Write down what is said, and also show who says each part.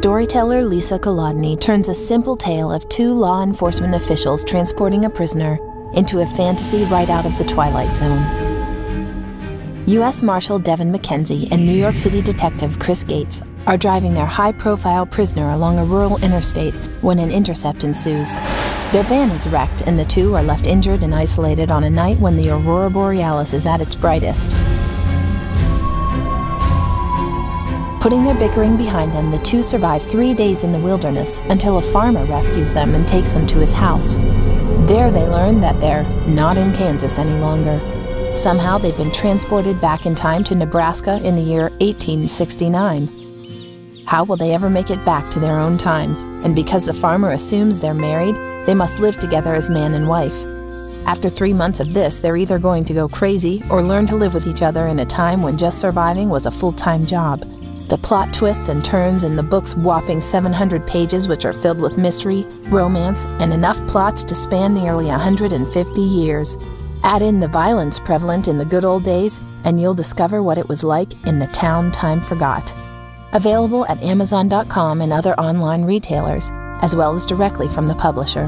Speaker 1: storyteller Lisa Colodny turns a simple tale of two law enforcement officials transporting a prisoner into a fantasy right out of the Twilight Zone. U.S. Marshal Devon McKenzie and New York City Detective Chris Gates are driving their high profile prisoner along a rural interstate when an intercept ensues. Their van is wrecked, and the two are left injured and isolated on a night when the aurora borealis is at its brightest. Putting their bickering behind them, the two survive three days in the wilderness until a farmer rescues them and takes them to his house. There they learn that they're not in Kansas any longer. Somehow they've been transported back in time to Nebraska in the year 1869. How will they ever make it back to their own time? And because the farmer assumes they're married, they must live together as man and wife. After three months of this, they're either going to go crazy or learn to live with each other in a time when just surviving was a full time job. The plot twists and turns in the book's whopping 700 pages, which are filled with mystery, romance, and enough plots to span nearly 150 years. Add in the violence prevalent in the good old days, and you'll discover what it was like in the town time forgot. Available at Amazon.com and other online retailers, as well as directly from the publisher.